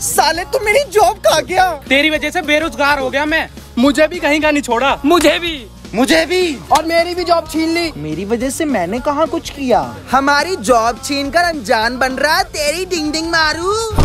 साले तू मेरी जॉब खा गया? तेरी वजह से बेरोजगार हो गया मैं। मुझे भी कहीं का नहीं छोड़ा। मुझे भी। मुझे भी। और मेरी भी जॉब छीन ली। मेरी वजह से मैंने कहा कुछ किया? हमारी जॉब छीन कर अनजान बन रहा तेरी डिंग डिंग मारू।